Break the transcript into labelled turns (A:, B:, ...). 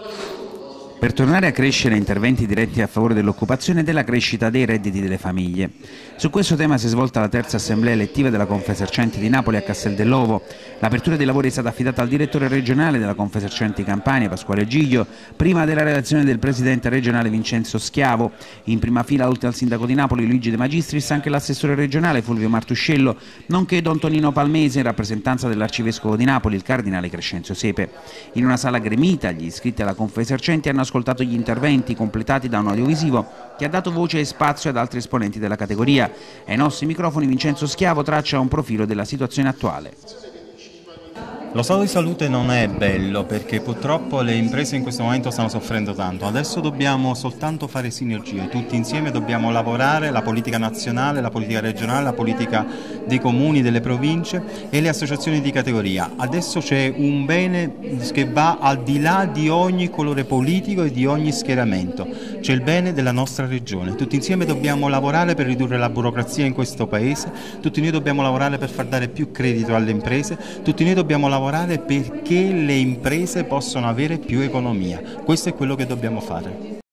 A: Well, Per tornare a crescere interventi diretti a favore dell'occupazione e della crescita dei redditi delle famiglie. Su questo tema si è svolta la terza assemblea elettiva della Confesercenti di Napoli a Castel dell'Ovo. L'apertura dei lavori è stata affidata al direttore regionale della Confesercenti Campania, Pasquale Giglio, prima della relazione del presidente regionale Vincenzo Schiavo. In prima fila, oltre al sindaco di Napoli Luigi De Magistris, anche l'assessore regionale Fulvio Martuscello, nonché Don Tonino Palmese in rappresentanza dell'arcivescovo di Napoli, il cardinale Crescenzio Sepe. In una sala gremita, gli iscritti alla Confesercenti hanno ascoltato gli interventi completati da un audiovisivo che ha dato voce e spazio ad altri esponenti della categoria. Ai nostri microfoni Vincenzo Schiavo traccia un profilo della situazione attuale.
B: Lo stato di salute non è bello perché purtroppo le imprese in questo momento stanno soffrendo tanto. Adesso dobbiamo soltanto fare sinergie, tutti insieme dobbiamo lavorare, la politica nazionale, la politica regionale, la politica dei comuni, delle province e le associazioni di categoria. Adesso c'è un bene che va al di là di ogni colore politico e di ogni schieramento. C'è il bene della nostra regione. Tutti insieme dobbiamo lavorare per ridurre la burocrazia in questo paese, tutti noi dobbiamo lavorare per far dare più credito alle imprese, tutti noi dobbiamo lavorare lavorare perché le imprese possano avere più economia. Questo è quello che dobbiamo fare.